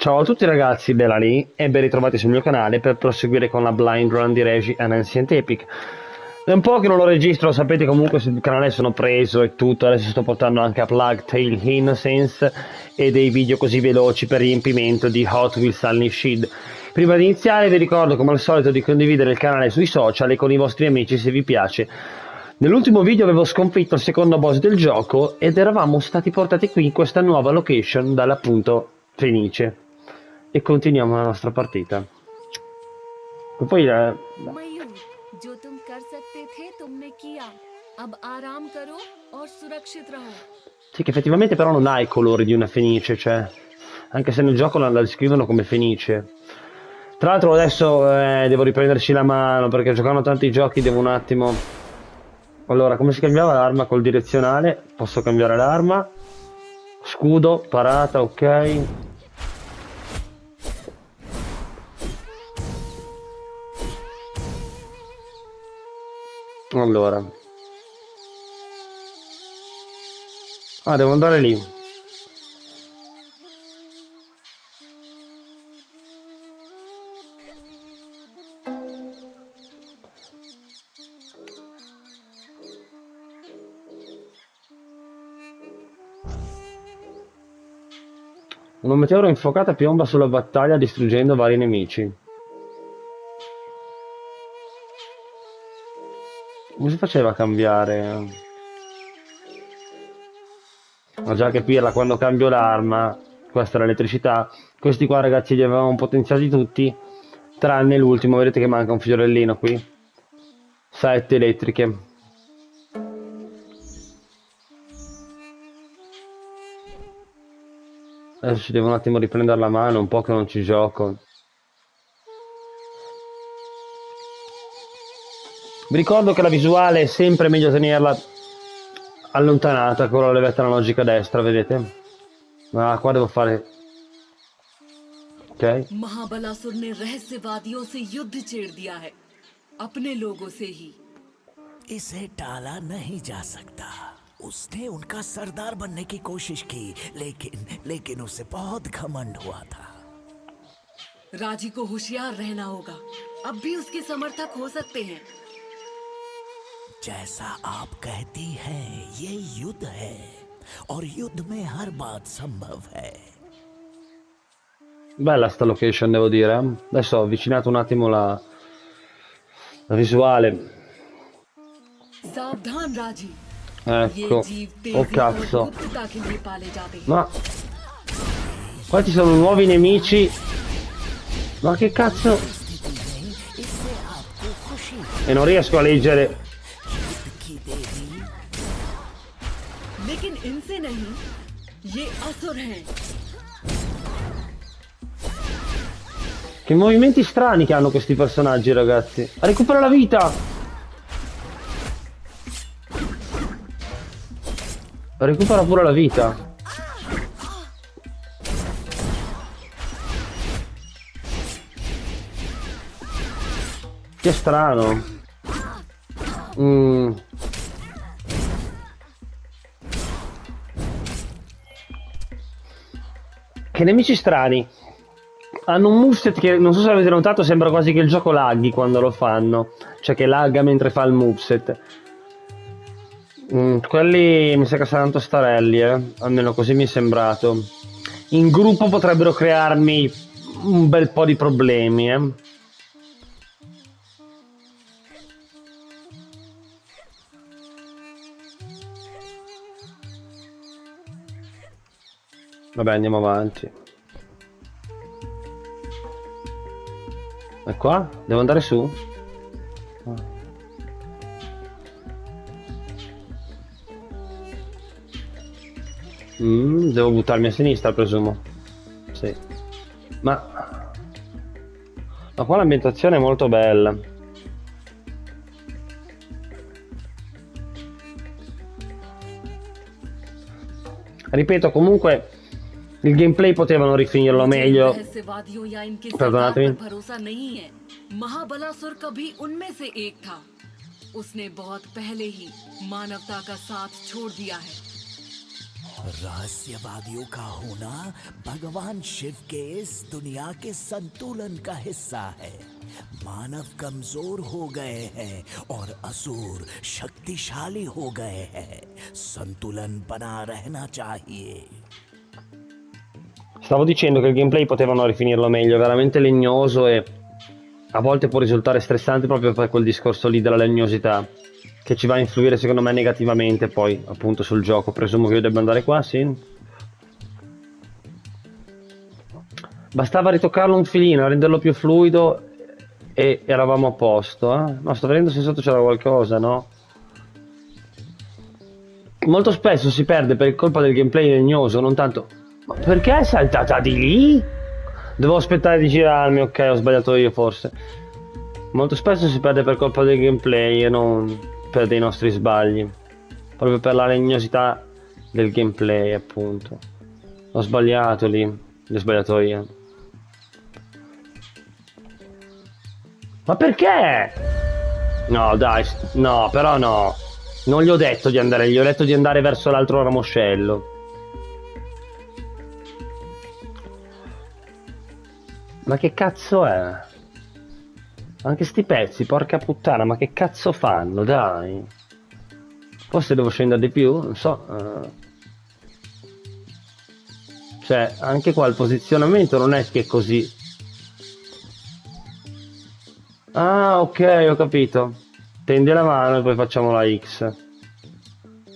Ciao a tutti ragazzi, Bella lì e ben ritrovati sul mio canale per proseguire con la Blind Run di Regi and Ancient Epic. È un po' che non lo registro, sapete comunque sul canale sono preso e tutto, adesso sto portando anche a Plug Tail Innocence e dei video così veloci per riempimento di Hot Wheels Unleashed. Prima di iniziare vi ricordo come al solito di condividere il canale sui social e con i vostri amici se vi piace. Nell'ultimo video avevo sconfitto il secondo boss del gioco ed eravamo stati portati qui in questa nuova location dall'appunto Fenice e continuiamo la nostra partita. E poi eh, la... Sì, che effettivamente però non ha i colori di una fenice, cioè... Anche se nel gioco la, la descrivono come fenice. Tra l'altro adesso eh, devo riprenderci la mano perché giocando tanti giochi devo un attimo... Allora, come si cambiava l'arma col direzionale? Posso cambiare l'arma? Scudo, parata, ok. Allora. Ah, devo andare lì. Una meteora infuocata piomba sulla battaglia distruggendo vari nemici. Come si faceva a cambiare? Ma già che pirla quando cambio l'arma, questa è l'elettricità, questi qua ragazzi li avevamo potenziati tutti, tranne l'ultimo, vedete che manca un fiorellino qui. Sette elettriche. Adesso ci devo un attimo riprendere la mano, un po' che non ci gioco. Vi ricordo che la visuale è sempre meglio tenerla allontanata con la levetta analogica a destra, vedete? Ma qua devo fare... Ok? महाबलासुर ने रहस्यवादियों से युद्ध छेड़ दिया है अपने लोगों से ही इसे टाला नहीं जा सकता उसने उनका सरदार बनने की कोशिश की लेकिन लेकिन उसे बहुत घमंड हुआ था राजी को होशियार रहना होगा अब भी उसके समर्थक हो सकते हैं जैसा आप कहती हैं ये युद्ध है और युद्ध में हर बात संभव है Bella sta location, devo dire. eh. Adesso ho avvicinato un attimo la, la visuale. सावधान राजी Ecco. ये जीव Oh तेजी और cazzo. गुप्तता के लिए पाले जाते हैं Ma... Qua ci sono nuovi nemici. Ma che cazzo? स्थिति में इससे आपको खुशी E non riesco a leggere. Che movimenti strani che hanno questi personaggi, ragazzi. Recupera la vita! Recupera pure la vita. Che strano. Mm. Che nemici strani. Hanno un moveset che non so se avete notato, sembra quasi che il gioco laghi quando lo fanno, cioè che lagga mentre fa il moveset. Mm, quelli mi sa che saranno tostarelli, eh? almeno così mi è sembrato. In gruppo potrebbero crearmi un bel po' di problemi. Eh? Vabbè, andiamo avanti. E qua? Devo andare su? Ah. Mm, devo buttarmi a sinistra, presumo. Sì. Ma... Ma qua l'ambientazione è molto bella. Ripeto, comunque il gameplay potevano rifinirlo meglio. रहस्यवादियों या इनके Perdonatemi. भरोसा नहीं है। महाबलासुर कभी उनमें से एक था। उसने बहुत पहले ही मानवता का साथ छोड़ दिया है। रहस्यवादियों का होना भगवान शिव के इस दुनिया के संतुलन का हिस्सा है। मानव कमज़ोर हो गए हैं और असुर शक्तिशाली हो गए हैं। संतुलन बना रहना चाहिए। Stavo dicendo che il gameplay potevano rifinirlo meglio, è veramente legnoso e a volte può risultare stressante proprio per quel discorso lì della legnosità, che ci va a influire secondo me negativamente poi appunto sul gioco. Presumo che io debba andare qua, sì? Bastava ritoccarlo un filino, renderlo più fluido e eravamo a posto. Eh? No, sto vedendo se sotto c'era qualcosa, no? Molto spesso si perde per colpa del gameplay legnoso, non tanto... Ma perché è saltata di lì? Devo aspettare di girarmi, ok, ho sbagliato io forse. Molto spesso si perde per colpa del gameplay e non per dei nostri sbagli. Proprio per la legnosità del gameplay, appunto. Ho sbagliato lì, l'ho sbagliato io. Ma perché? No, dai, no, però no. Non gli ho detto di andare, gli ho detto di andare verso l'altro ramoscello. Ma che cazzo è? Anche sti pezzi, porca puttana, ma che cazzo fanno, dai? Forse devo scendere di più? Non so. Uh... Cioè, anche qua il posizionamento non è che è così. Ah, ok, ho capito. Tendi la mano e poi facciamo la X.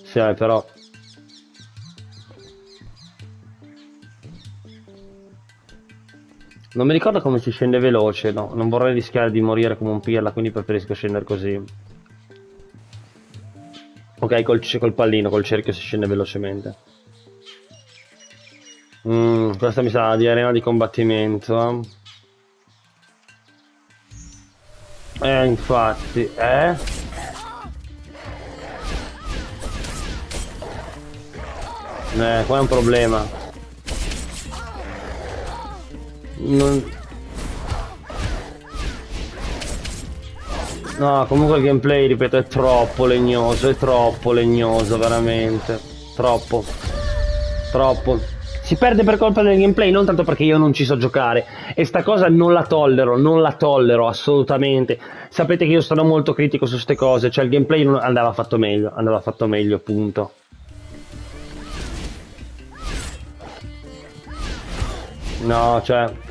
Sì, però Non mi ricordo come si scende veloce, no. Non vorrei rischiare di morire come un pirla, quindi preferisco scendere così. Ok, col, col pallino, col cerchio si scende velocemente. Mm, questa mi sa di arena di combattimento. Eh, infatti, eh? Eh, qua è un problema. Non... No, comunque il gameplay, ripeto, è troppo legnoso, è troppo legnoso, veramente. Troppo. Troppo. Si perde per colpa del gameplay, non tanto perché io non ci so giocare. E sta cosa non la tollero, non la tollero assolutamente. Sapete che io sono molto critico su queste cose, cioè il gameplay andava fatto meglio, andava fatto meglio, punto. No, cioè...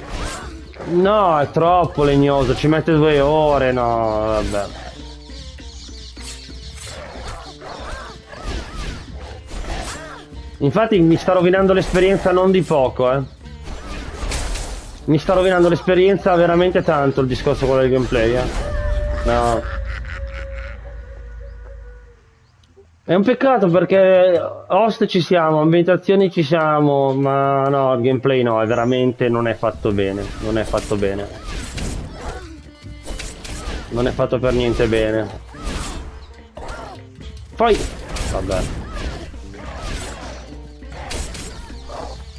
No, è troppo legnoso, ci mette due ore, no, vabbè. Infatti mi sta rovinando l'esperienza non di poco, eh. Mi sta rovinando l'esperienza veramente tanto il discorso con il gameplay, eh. No. È un peccato perché host ci siamo, ambientazioni ci siamo, ma no, il gameplay no, è veramente non è fatto bene, non è fatto bene. Non è fatto per niente bene. Poi, vabbè.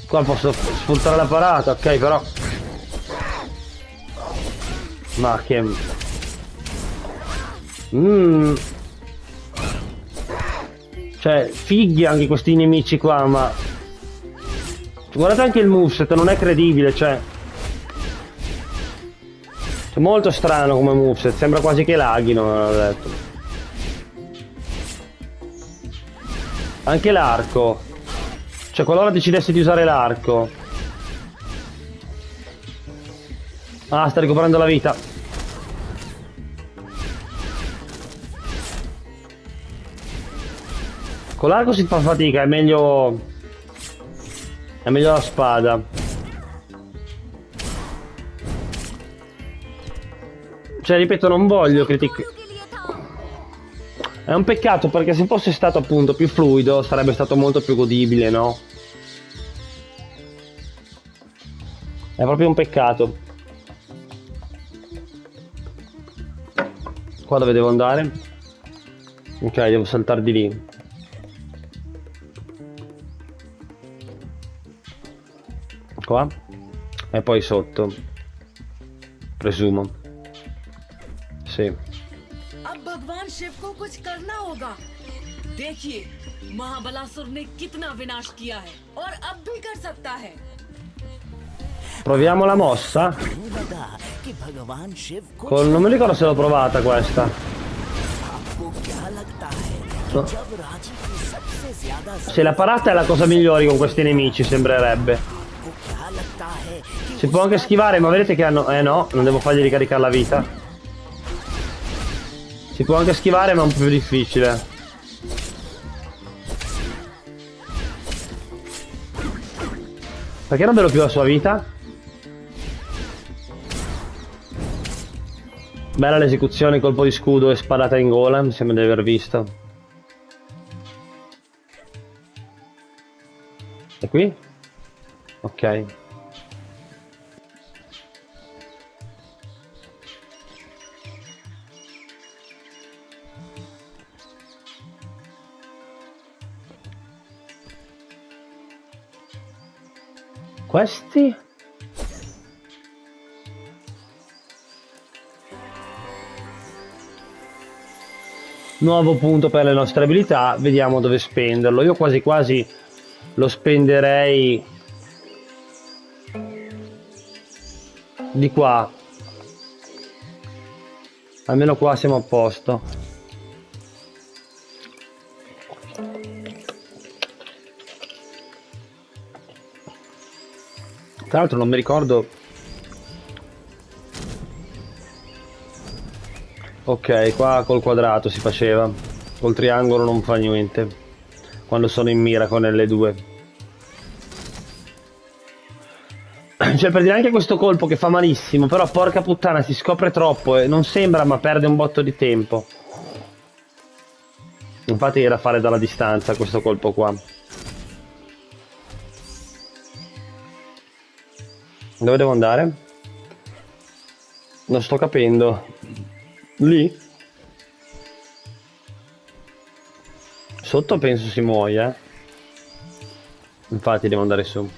Qua posso sfruttare la parata, ok, però... Ma che... Mmm... Cioè, fighi anche questi nemici qua, ma... Guardate anche il moveset, non è credibile, cioè... È molto strano come moveset, sembra quasi che laghino, ho detto. Anche l'arco. Cioè, qualora decidessi di usare l'arco. Ah, sta recuperando la vita. Con l'arco si fa fatica, è meglio... È meglio la spada. Cioè, ripeto, non voglio criticare... È un peccato perché se fosse stato appunto più fluido sarebbe stato molto più godibile, no? È proprio un peccato. Qua dove devo andare? Ok, devo saltare di lì. qua e poi sotto presumo sì अब भगवान शिव को कुछ करना होगा देखिए महाबलासुर ने कितना विनाश किया है और अब भी कर सकता है Proviamo la mossa. नहीं लगा कि भगवान शिव को Col- non mi ricordo se l'ho provata questa. आपको क्या लगता है कि No. जब राजी की सबसे ज्यादा Se la parata è la cosa migliore con questi nemici, sembrerebbe. Si può anche schivare, ma vedete che hanno... Eh no, non devo fargli ricaricare la vita. Si può anche schivare, ma è un po' più difficile. Perché non vedo più la sua vita? Bella l'esecuzione, colpo di scudo e sparata in gola, mi sembra di aver visto. E qui? Ok. Questi? Nuovo punto per le nostre abilità, vediamo dove spenderlo. Io quasi quasi lo spenderei di qua. Almeno qua siamo a posto. Tra l'altro non mi ricordo Ok, qua col quadrato si faceva. Col triangolo non fa niente. Quando sono in mira con L2. Cioè per dire anche questo colpo che fa malissimo, però porca puttana si scopre troppo e non sembra ma perde un botto di tempo. Infatti era fare dalla distanza questo colpo qua. Dove devo andare? Non sto capendo. Lì? Sotto penso si muoia. Infatti devo andare su.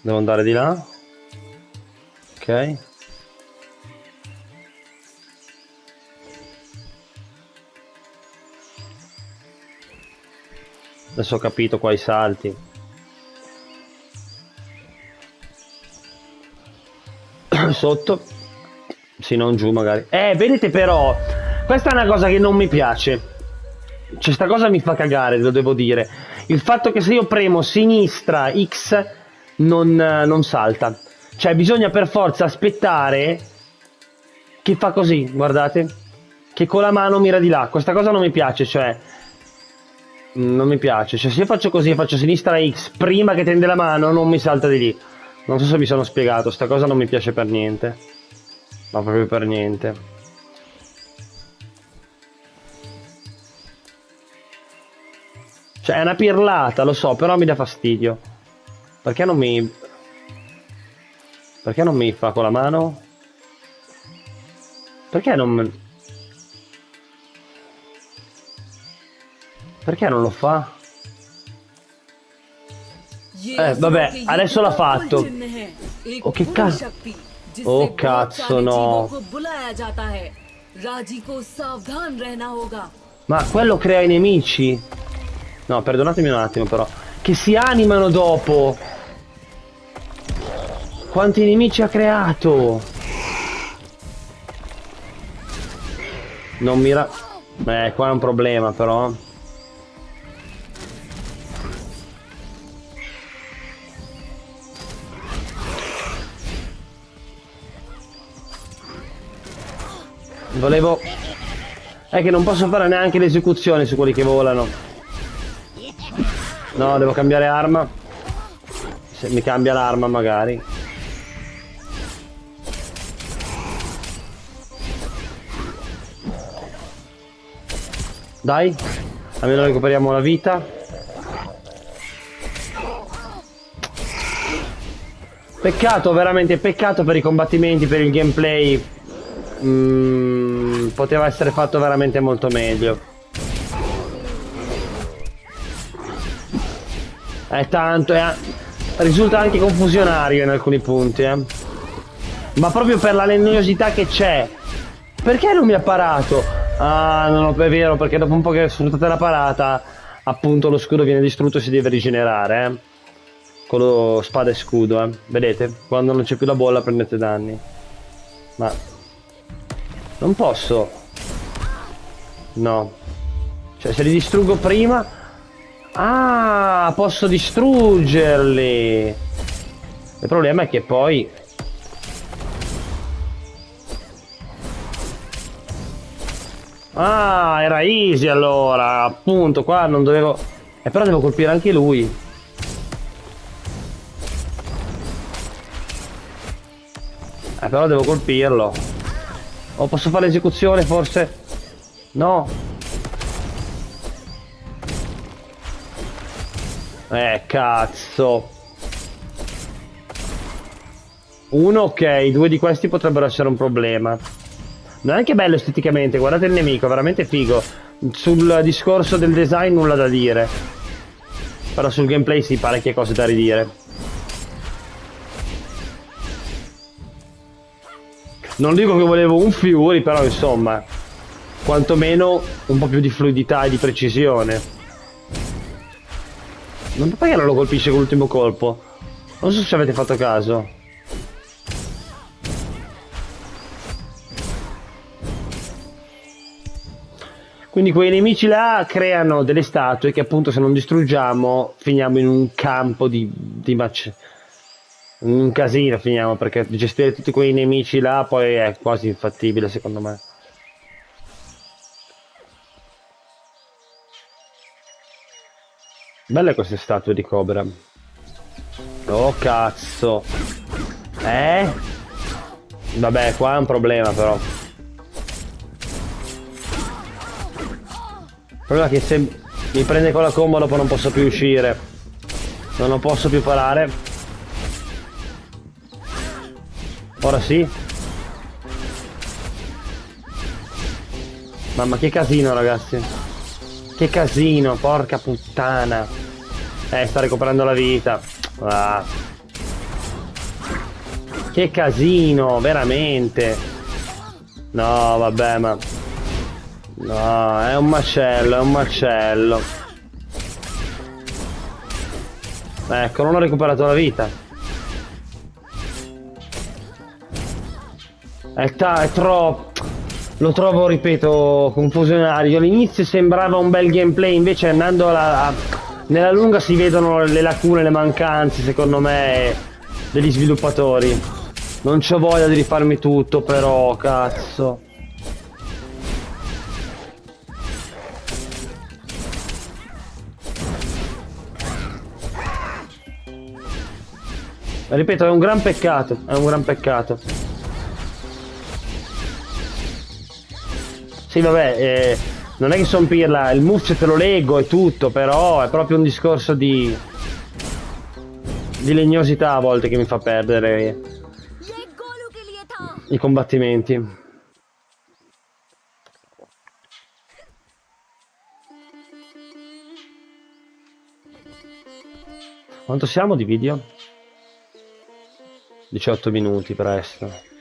Devo andare di là. Ok. Adesso ho capito qua i salti. Sotto. Sì, non giù magari. Eh, vedete però, questa è una cosa che non mi piace. Cioè, sta cosa mi fa cagare, lo devo dire. Il fatto che se io premo sinistra X non, non salta. Cioè, bisogna per forza aspettare che fa così, guardate. Che con la mano mira di là. Questa cosa non mi piace, cioè... Non mi piace. Cioè, se io faccio così faccio sinistra X prima che tende la mano, non mi salta di lì. Non so se mi sono spiegato, sta cosa non mi piace per niente. Ma proprio per niente. Cioè, è una pirlata, lo so, però mi dà fastidio. Perché non mi... Perché non mi fa con la mano? Perché non... Perché non lo fa? Eh, vabbè, adesso l'ha fatto. Oh, che oh, cazzo. Oh, cazzo, no. Ma quello crea i nemici. No, perdonatemi un attimo, però. Che si animano dopo. Quanti nemici ha creato? Non mira... Eh, qua è un problema, però. Volevo... È che non posso fare neanche l'esecuzione su quelli che volano. No, devo cambiare arma. Se mi cambia l'arma magari. Dai, almeno recuperiamo la vita. Peccato, veramente peccato per i combattimenti, per il gameplay. Mm, poteva essere fatto veramente molto meglio. È tanto, è risulta anche confusionario in alcuni punti, eh. Ma proprio per la lennosità che c'è. Perché non mi ha parato? Ah, non è vero, perché dopo un po' che sfruttate la parata, appunto lo scudo viene distrutto e si deve rigenerare, eh. Con lo spada e scudo, eh. Vedete? Quando non c'è più la bolla prendete danni. Ma... Non posso... No. Cioè, se li distruggo prima... Ah, posso distruggerli! Il problema è che poi Ah, era easy allora, appunto, qua non dovevo... Eh, però devo colpire anche lui. Eh, però devo colpirlo. O posso fare l'esecuzione, forse? No. Eh, cazzo. Uno, ok, due di questi potrebbero essere un problema. Non è anche bello esteticamente, guardate il nemico, veramente figo. Sul discorso del design nulla da dire. Però sul gameplay sì, parecchie cose da ridire. Non dico che volevo un Fury, però insomma, quantomeno un po' più di fluidità e di precisione. Non perché non lo colpisce con l'ultimo colpo? Non so se avete fatto caso. Quindi quei nemici là creano delle statue che appunto se non distruggiamo finiamo in un campo di, di match. Un casino finiamo perché gestire tutti quei nemici là poi è quasi infattibile secondo me. Belle queste statue di Cobra. Oh cazzo. Eh? Vabbè, qua è un problema però. Il problema è che se mi prende con la combo dopo non posso più uscire. Non lo posso più parare. Ora sì. Mamma che casino ragazzi. Che casino, porca puttana. Eh, sta recuperando la vita. Ah. Che casino, veramente. No, vabbè, ma... No, è un macello, è un macello. Ecco, non ho recuperato la vita. È, è troppo... Lo trovo, ripeto, confusionario. All'inizio sembrava un bel gameplay, invece andando alla, nella lunga si vedono le lacune, le mancanze, secondo me, degli sviluppatori. Non c'ho voglia di rifarmi tutto, però, cazzo. Ripeto, è un gran peccato, è un gran peccato. Sì, vabbè, eh, non è che sono pirla, il moveset te lo leggo e tutto, però è proprio un discorso di... di legnosità a volte che mi fa perdere i combattimenti. Quanto siamo di video? 18 minuti presto.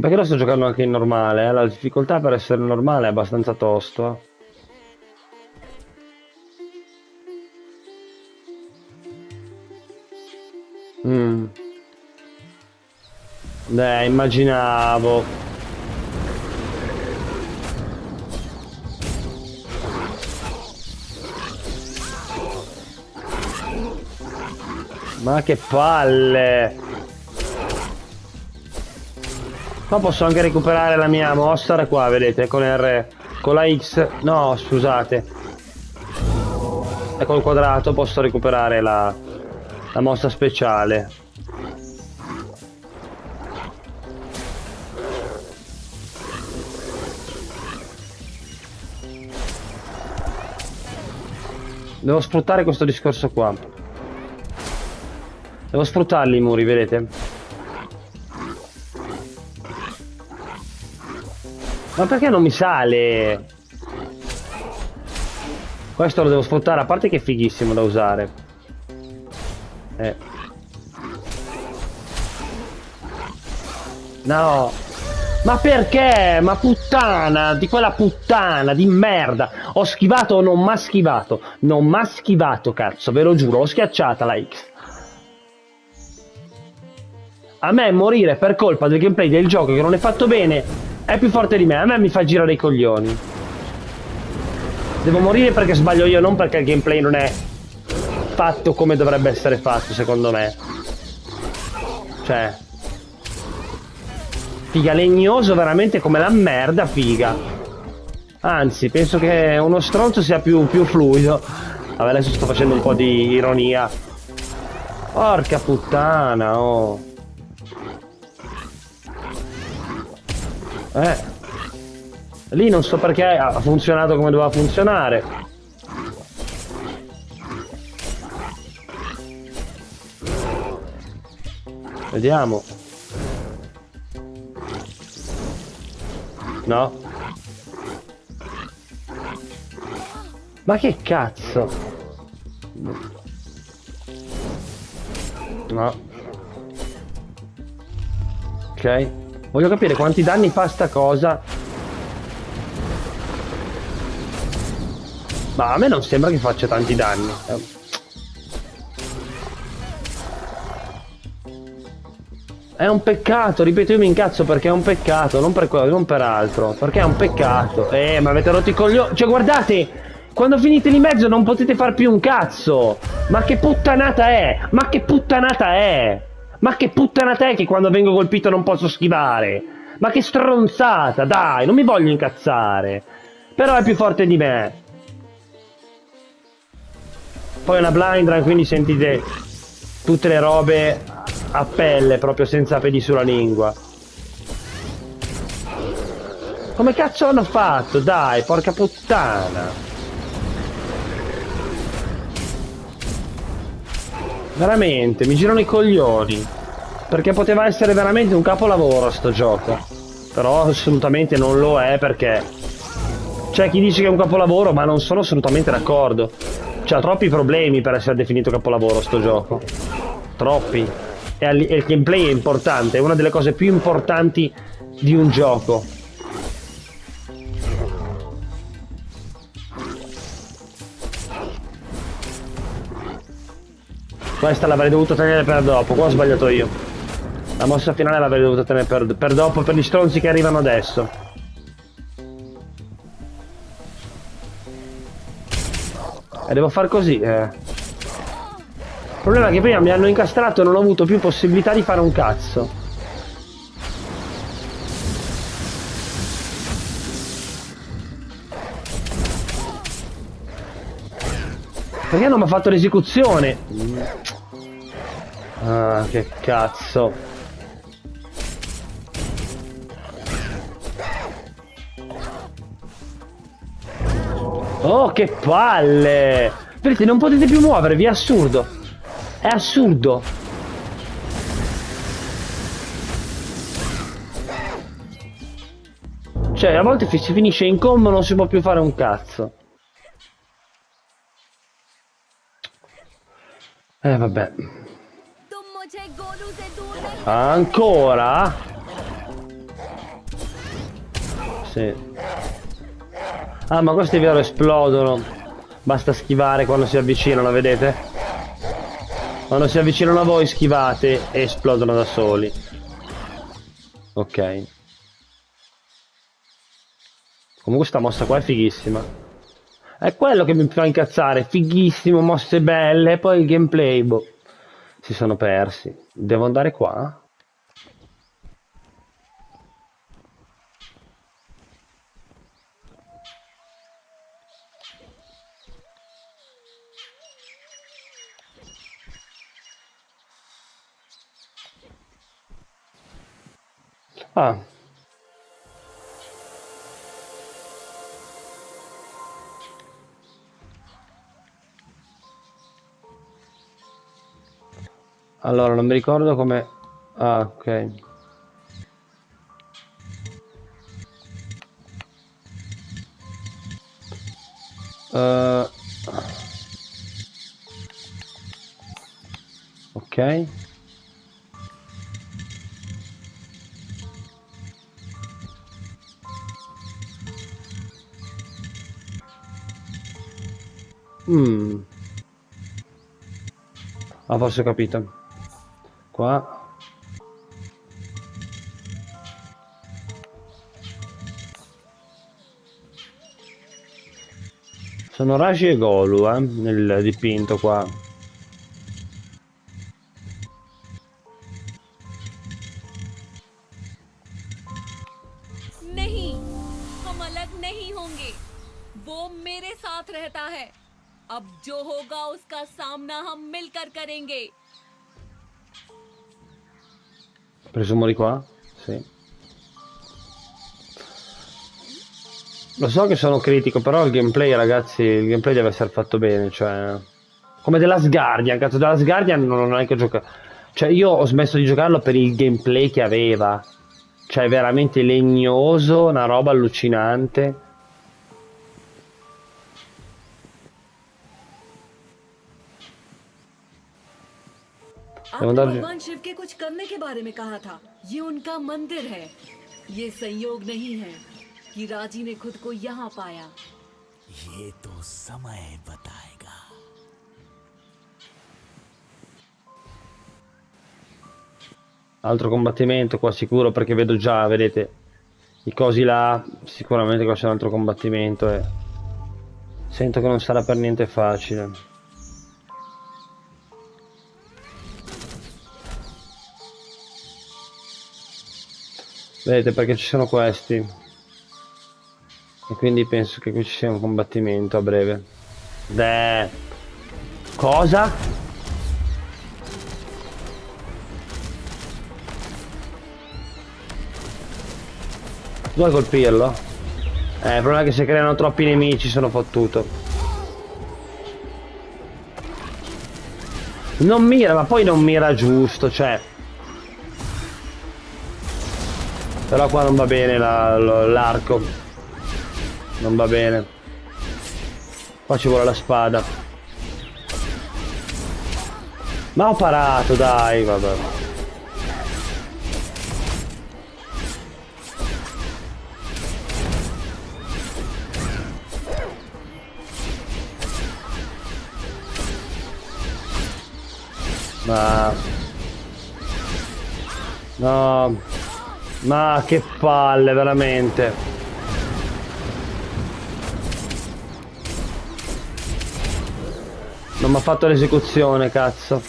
Perché lo sto giocando anche in normale, eh? la difficoltà per essere normale è abbastanza tosto. Mm. Beh, immaginavo. Ma che palle! Ma posso anche recuperare la mia mossa da qua, vedete, con R. Con la X. No, scusate. E col quadrato posso recuperare la, la mossa speciale. Devo sfruttare questo discorso qua. Devo sfruttarli i muri, vedete? Ma perché non mi sale? Questo lo devo sfruttare, a parte che è fighissimo da usare. Eh. No. Ma perché? Ma puttana, di quella puttana, di merda. Ho schivato o non m'ha schivato? Non m'ha schivato, cazzo, ve lo giuro, ho schiacciata la X. A me morire per colpa del gameplay del gioco che non è fatto bene è più forte di me, a me mi fa girare i coglioni. Devo morire perché sbaglio io, non perché il gameplay non è fatto come dovrebbe essere fatto, secondo me. Cioè... Figa, legnoso veramente come la merda, figa. Anzi, penso che uno stronzo sia più, più fluido. Vabbè, adesso sto facendo un po' di ironia. Porca puttana, oh. Eh. Lì non so perché ha funzionato come doveva funzionare. Vediamo. No. Ma che cazzo? No. Ok. Voglio capire quanti danni fa sta cosa. Ma a me non sembra che faccia tanti danni. È un peccato, ripeto, io mi incazzo perché è un peccato, non per quello, non per altro. Perché è un peccato. Eh, ma avete rotto i coglioni. Cioè, guardate, quando finite di mezzo non potete far più un cazzo. Ma che puttanata è? Ma che puttanata è? Ma che puttanata è che quando vengo colpito non posso schivare? Ma che stronzata, dai, non mi voglio incazzare. Però è più forte di me. Poi è una blind run, quindi sentite tutte le robe a pelle, proprio senza peli sulla lingua. Come cazzo hanno fatto? Dai, porca puttana. Veramente, mi girano i coglioni. Perché poteva essere veramente un capolavoro sto gioco. Però assolutamente non lo è perché... C'è chi dice che è un capolavoro, ma non sono assolutamente d'accordo. C'ha troppi problemi per essere definito capolavoro sto gioco. Troppi e il gameplay è importante, è una delle cose più importanti di un gioco. Questa l'avrei dovuto tenere per dopo, qua ho sbagliato io. La mossa finale l'avrei dovuta tenere per, per dopo, per gli stronzi che arrivano adesso. E devo far così, eh. Il problema è che prima mi hanno incastrato e non ho avuto più possibilità di fare un cazzo. Perché non mi ha fatto l'esecuzione? Ah, che cazzo. Oh, che palle! Vedete, non potete più muovervi, è assurdo. È assurdo. Cioè, a volte si finisce in combo non si può più fare un cazzo. Eh, vabbè. Ancora? Sì. Ah, ma questi vero esplodono. Basta schivare quando si avvicinano, vedete? Quando si avvicinano a voi schivate e esplodono da soli. Ok. Comunque sta mossa qua è fighissima. È quello che mi fa incazzare, fighissimo, mosse belle, poi il gameplay, boh. Si sono persi. Devo andare qua? Ah. Allora, non mi ricordo come... Ah, ok. Uh... Ok. Mm. Ah, forse ho capito. Qua. Sono Raji e Golu, eh, nel dipinto qua. Presumo di qua? Sì. Lo so che sono critico, però il gameplay, ragazzi, il gameplay deve essere fatto bene, cioè... Come Last Guardian, cazzo, Last Guardian non ho neanche giocato... Cioè, io ho smesso di giocarlo per il gameplay che aveva. Cioè, veramente legnoso, una roba allucinante. भगवान शिव के कुछ करने के बारे में कहा था ये उनका मंदिर है ये संयोग नहीं है कि राजी ने खुद को यहाँ पाया ये तो समय बताएगा Altro combattimento qua sicuro perché vedo già, vedete, i cosi là, sicuramente qua c'è un altro combattimento e sento che non sarà per niente facile. Vedete perché ci sono questi e quindi penso che qui ci sia un combattimento a breve. Beh, cosa? Vuoi colpirlo? Eh, il problema è che se creano troppi nemici sono fottuto. Non mira, ma poi non mira giusto, cioè. Però qua non va bene la- l'arco. Non va bene. Qua ci vuole la spada. Ma ho parato, dai, vabbè. Ma... No... Ma che palle, veramente. Non mi ha fatto l'esecuzione, cazzo.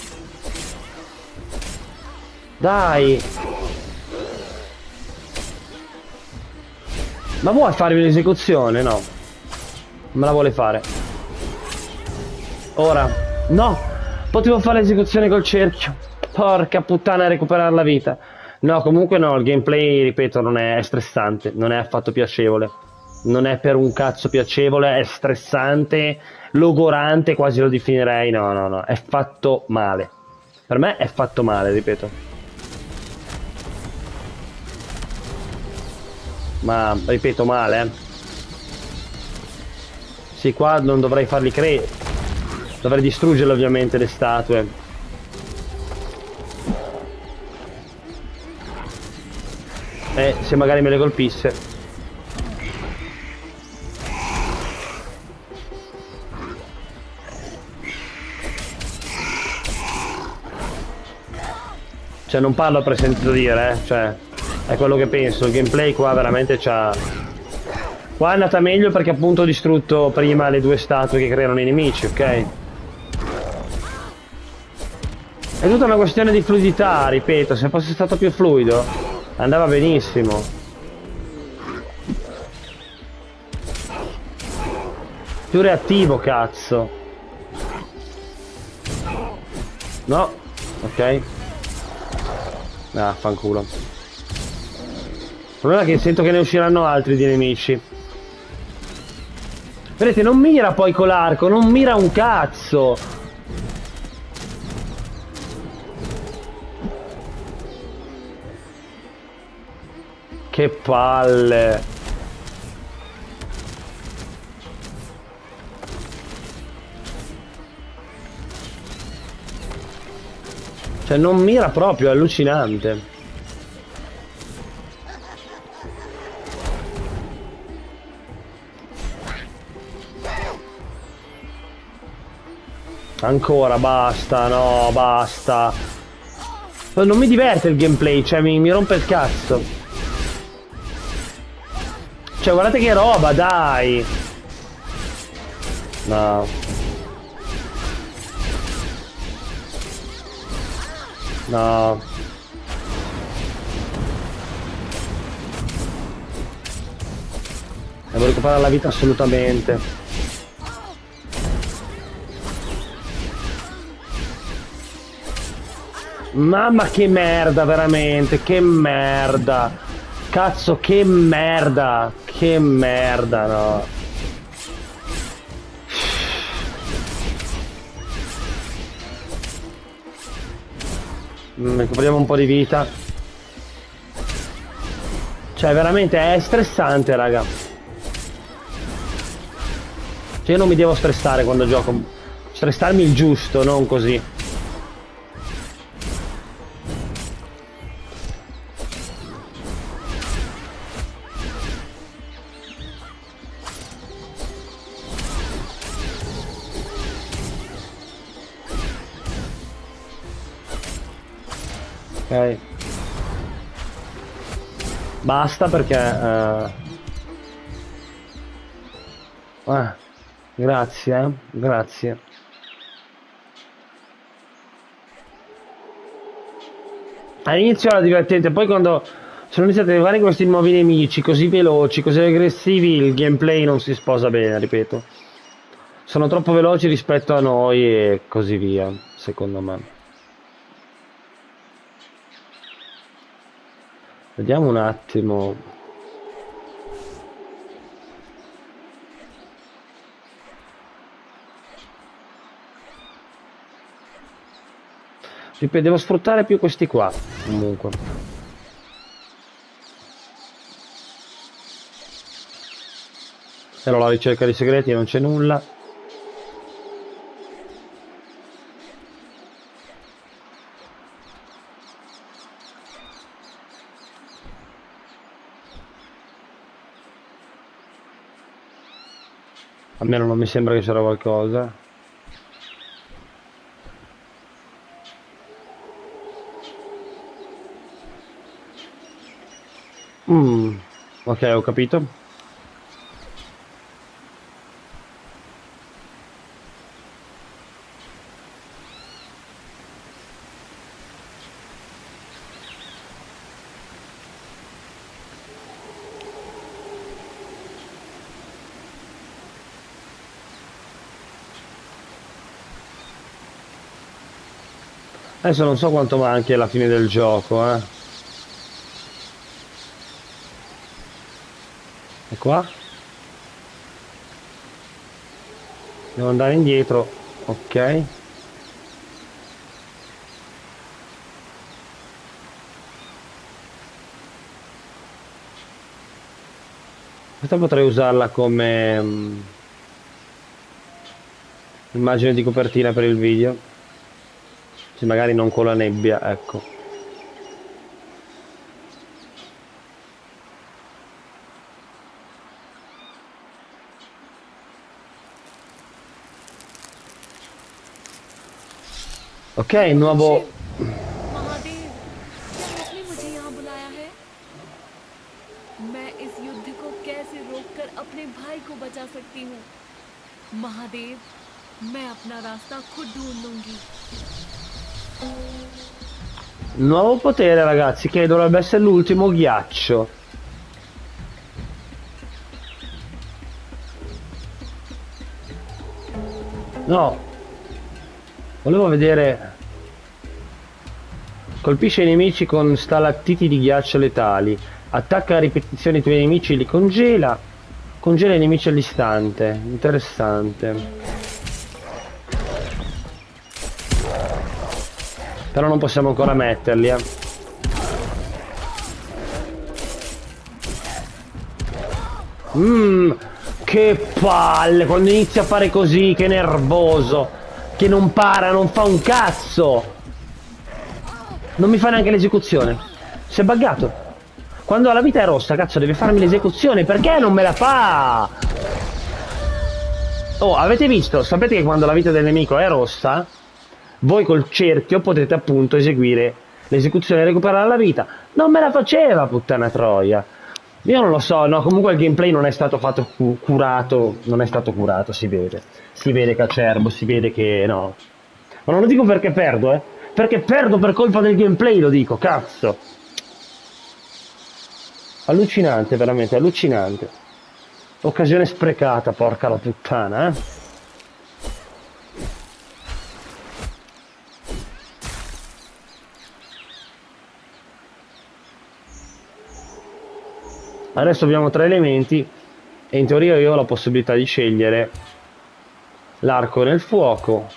Dai! Ma vuoi farmi l'esecuzione? No. Me la vuole fare. Ora. No! Potevo fare l'esecuzione col cerchio. Porca puttana, recuperare la vita. No, comunque no, il gameplay, ripeto, non è stressante, non è affatto piacevole. Non è per un cazzo piacevole, è stressante, logorante, quasi lo definirei. No, no, no, è fatto male. Per me è fatto male, ripeto. Ma, ripeto, male, eh. Sì, qua non dovrei farli credere. Dovrei distruggerle ovviamente le statue. Eh, se magari me le colpisse. Cioè non parlo per sentito dire, eh. Cioè, è quello che penso. Il gameplay qua veramente c'ha... Qua è andata meglio perché appunto ho distrutto prima le due statue che creano i nemici, ok? È tutta una questione di fluidità, ripeto, se fosse stato più fluido andava benissimo. Più reattivo, cazzo. No, ok. Ah, fanculo. Il problema è che sento che ne usciranno altri di nemici. Vedete, non mira poi con l'arco, non mira un cazzo. Che palle. Cioè non mira proprio, è allucinante. Ancora, basta, no, basta. Non mi diverte il gameplay, cioè mi, mi rompe il cazzo. Cioè, guardate che roba, dai. No. No. Devo recuperare la vita assolutamente. Mamma che merda, veramente, che merda. Cazzo, che merda. Che merda, no. Mm, recuperiamo un po' di vita. Cioè, veramente è stressante, raga. Cioè io non mi devo stressare quando gioco. Stressarmi il giusto, non così. Basta perché... Uh... Ah. Grazie, eh? grazie. All'inizio era divertente, poi quando sono iniziati ad arrivare questi nuovi nemici così veloci, così aggressivi, il gameplay non si sposa bene, ripeto. Sono troppo veloci rispetto a noi e così via, secondo me. Vediamo un attimo. Ripeto, devo sfruttare più questi qua, comunque. Ero alla ricerca di segreti, non c'è nulla. Almeno non mi sembra che c'era qualcosa. Mm, ok, ho capito. Adesso non so quanto manchi alla fine del gioco, eh. qua? Devo andare indietro ok. Questa potrei usarla come um, immagine di copertina per il video magari non con la nebbia ecco Ok, nuovo... Mahadev क्या आपने मुझे यहाँ बुलाया है मैं इस युद्ध को कैसे रोककर अपने भाई को बचा सकती हूँ महादेव मैं अपना रास्ता खुद ढूंढ लूंगी Nuovo potere ragazzi che dovrebbe essere l'ultimo ghiaccio No Volevo vedere Colpisce i nemici con stalattiti di ghiaccio letali. Attacca a ripetizione i tuoi nemici e li congela. Congela i nemici all'istante. Interessante. Però non possiamo ancora metterli, eh. Mmm, che palle, quando inizia a fare così, che nervoso, che non para, non fa un cazzo. Non mi fa neanche l'esecuzione. Si è buggato. Quando la vita è rossa, cazzo, deve farmi l'esecuzione. Perché non me la fa? Oh, avete visto? Sapete che quando la vita del nemico è rossa, voi col cerchio potete appunto eseguire l'esecuzione e recuperare la vita. Non me la faceva, puttana troia. Io non lo so, no, comunque il gameplay non è stato fatto cu curato, non è stato curato, si vede. Si vede che acerbo, si vede che no. Ma non lo dico perché perdo, eh. Perché perdo per colpa del gameplay, lo dico, cazzo. Allucinante, veramente, allucinante. Occasione sprecata, porca la puttana, eh. Adesso abbiamo tre elementi e in teoria io ho la possibilità di scegliere l'arco nel fuoco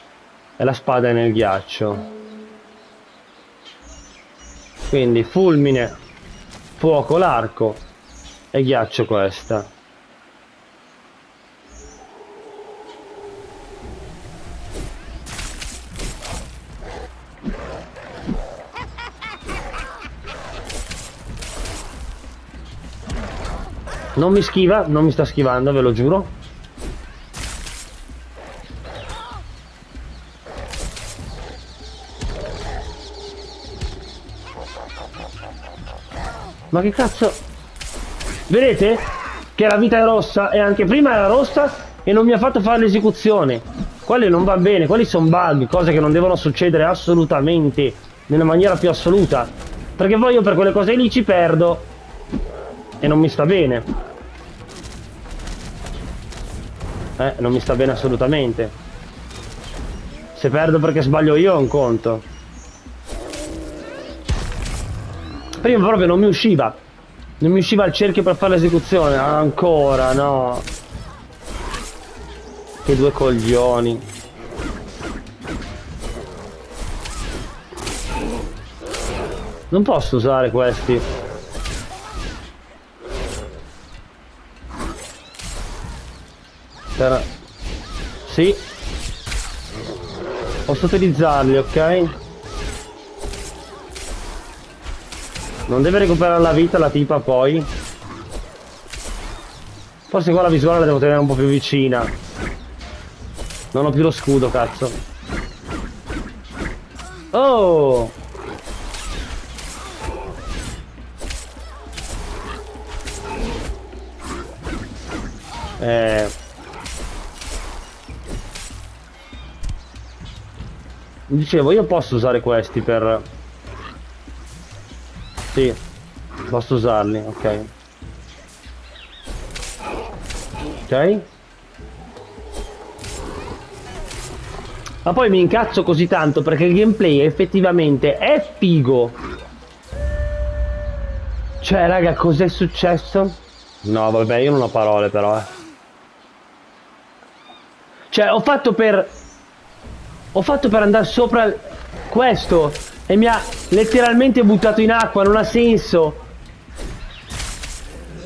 e la spada nel ghiaccio. Quindi fulmine, fuoco l'arco e ghiaccio questa. Non mi schiva, non mi sta schivando, ve lo giuro. Ma che cazzo? Vedete? Che la vita è rossa e anche prima era rossa e non mi ha fatto fare l'esecuzione. Quelli non va bene, quelli sono bug, cose che non devono succedere assolutamente, nella maniera più assoluta. Perché poi io per quelle cose lì ci perdo e non mi sta bene. Eh, non mi sta bene assolutamente. Se perdo perché sbaglio io è un conto. Prima proprio non mi usciva. Non mi usciva il cerchio per fare l'esecuzione. Ancora, no. Che due coglioni. Non posso usare questi. Per... Sì. Posso utilizzarli, ok? Non deve recuperare la vita la tipa poi. Forse qua la visuale la devo tenere un po' più vicina. Non ho più lo scudo, cazzo. Oh! Eh... Dicevo, io posso usare questi per... Sì, posso usarli, ok. Ok. Ma poi mi incazzo così tanto perché il gameplay effettivamente è figo. Cioè, raga, cos'è successo? No, vabbè, io non ho parole però, eh. Cioè, ho fatto per ho fatto per andare sopra questo e mi ha letteralmente buttato in acqua, non ha senso.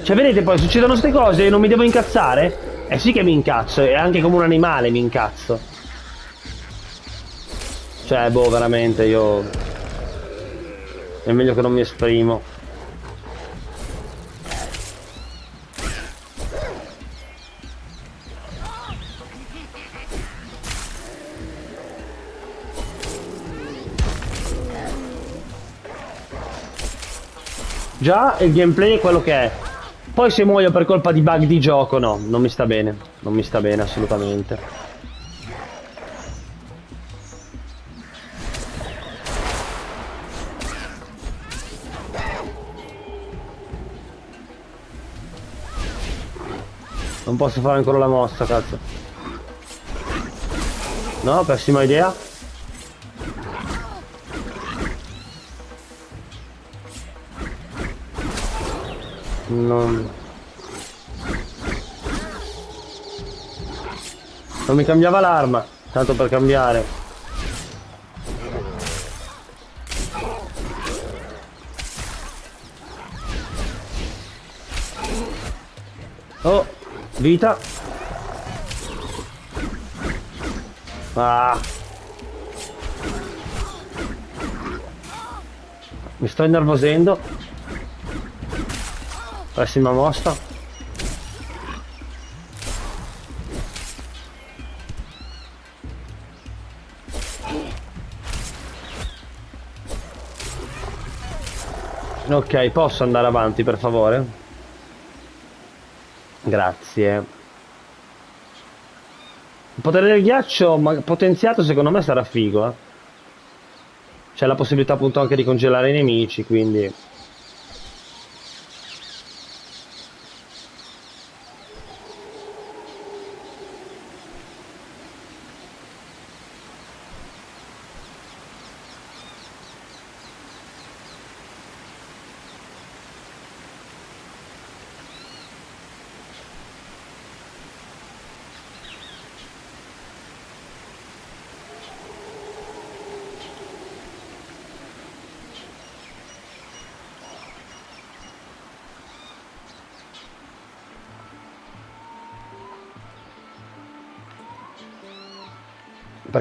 Cioè, vedete, poi succedono queste cose e non mi devo incazzare? Eh sì che mi incazzo, e anche come un animale mi incazzo. Cioè, boh, veramente, io... È meglio che non mi esprimo. Già il gameplay è quello che è. Poi se muoio per colpa di bug di gioco, no, non mi sta bene. Non mi sta bene assolutamente. Non posso fare ancora la mossa, cazzo. No, pessima idea. Non... Non mi cambiava l'arma, tanto per cambiare. Oh, vita. Ah. Mi sto innervosendo. Prossima mossa. Ok, posso andare avanti per favore? Grazie. Il potere del ghiaccio potenziato secondo me sarà figo. Eh? C'è la possibilità appunto anche di congelare i nemici, quindi...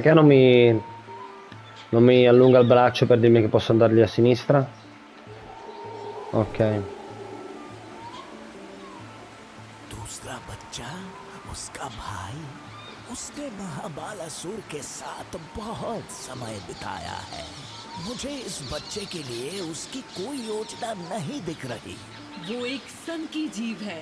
Perché non mi... non mi allunga il braccio per dirmi che posso andargli a sinistra? Ok. दूसरा बच्चा उसका उसने महाबालासुर के साथ बहुत समय बिताया है मुझे इस बच्चे के लिए उसकी कोई योजना नहीं दिख रही वो एक सन की जीव है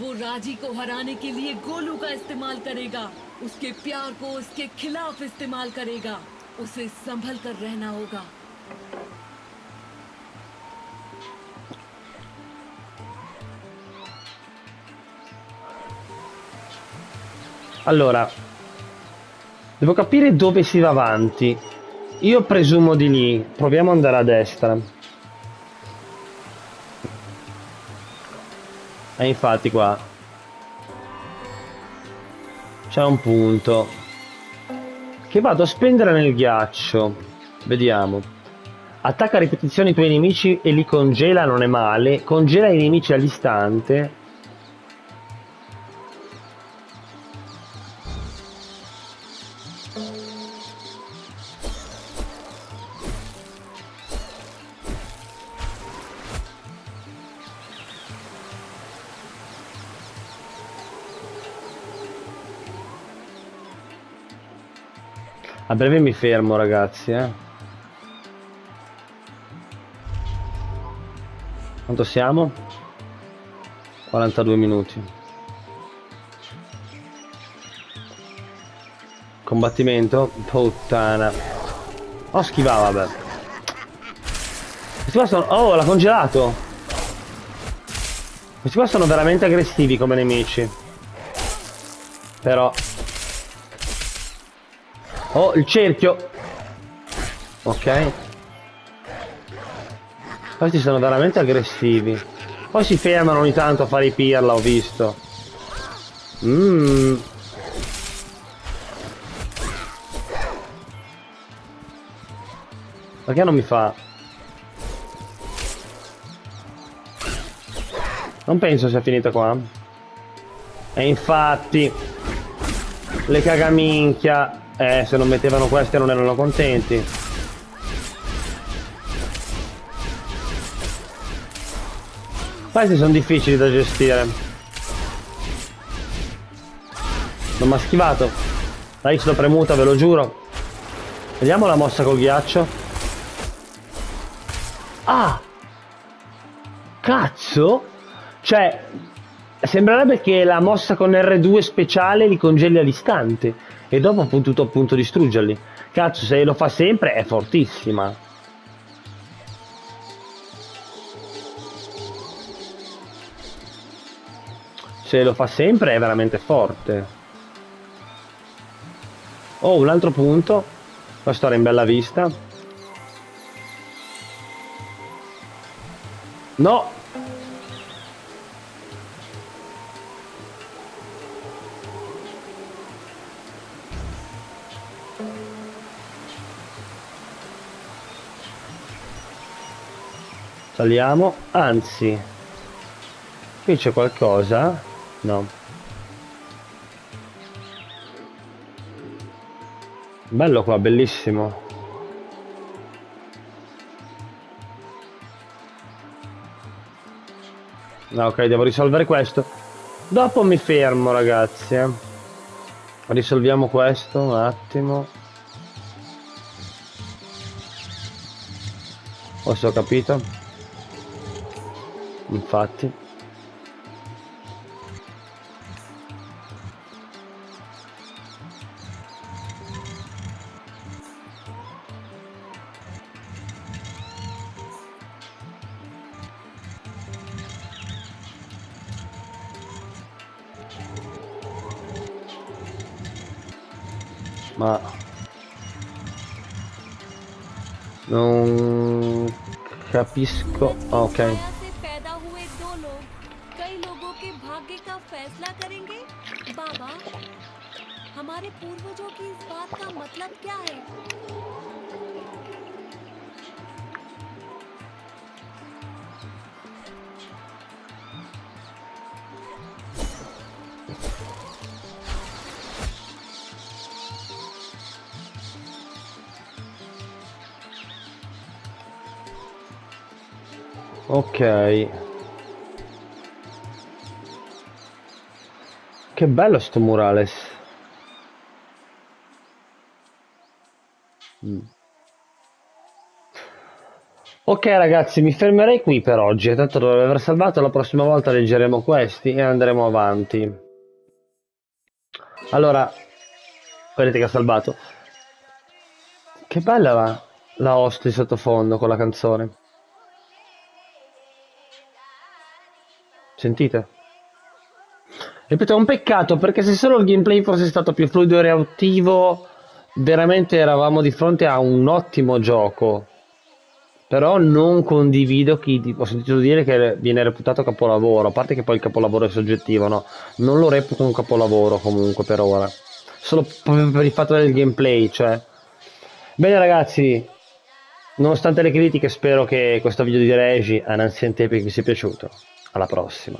वो राज़ी को हराने के लिए गोलू का इस्तेमाल करेगा उसके प्यार को उसके खिलाफ इस्तेमाल करेगा उसे संभल कर रहना होगा Allora, devo capire dove si va avanti. Io presumo di lì. Proviamo ad andare a destra. E infatti qua c'è un punto che vado a spendere nel ghiaccio. Vediamo. Attacca a ripetizione i tuoi nemici e li congela, non è male. Congela i nemici all'istante. Breve mi fermo ragazzi, eh. Quanto siamo? 42 minuti. Combattimento? Puttana. Oh, schivava, vabbè. Questi qua sono... Oh, l'ha congelato! Questi qua sono veramente aggressivi come nemici. Però... Oh, il cerchio. Ok. Questi sono veramente aggressivi. Poi si fermano ogni tanto a fare i pirla, ho visto. Mmm. Perché non mi fa? Non penso sia finita qua. E infatti... Le cagaminchia. Eh, se non mettevano queste non erano contenti. Questi sono difficili da gestire. Non mi ha schivato. La X l'ho premuta, ve lo giuro. Vediamo la mossa col ghiaccio. Ah! Cazzo! Cioè, sembrerebbe che la mossa con R2 speciale li congeli all'istante e dopo ho potuto appunto distruggerli. Cazzo, se lo fa sempre è fortissima. Se lo fa sempre è veramente forte. Oh, un altro punto. Questo era in bella vista. No, Saliamo, anzi, qui c'è qualcosa? No. Bello qua, bellissimo. Ok, devo risolvere questo. Dopo mi fermo, ragazzi. Eh. Risolviamo questo un attimo. Forse ho capito. Infatti. Ma non capisco. Ok. हमारे पूर्वजों की इस बात का मतलब क्या है Ok. Che bello sto murales. Ok ragazzi, mi fermerei qui per oggi, tanto dovrei aver salvato, la prossima volta leggeremo questi e andremo avanti. Allora, vedete che ha salvato. Che bella la, la host di sottofondo con la canzone. Sentite? Ripeto, è un peccato perché se solo il gameplay fosse stato più fluido e reattivo, veramente eravamo di fronte a un ottimo gioco. Però non condivido chi ho sentito dire che viene reputato capolavoro, a parte che poi il capolavoro è soggettivo, no? Non lo reputo un capolavoro comunque per ora. Solo per il fatto del gameplay, cioè. Bene ragazzi, nonostante le critiche spero che questo video di Regi a Ancient Epic vi sia piaciuto. Alla prossima.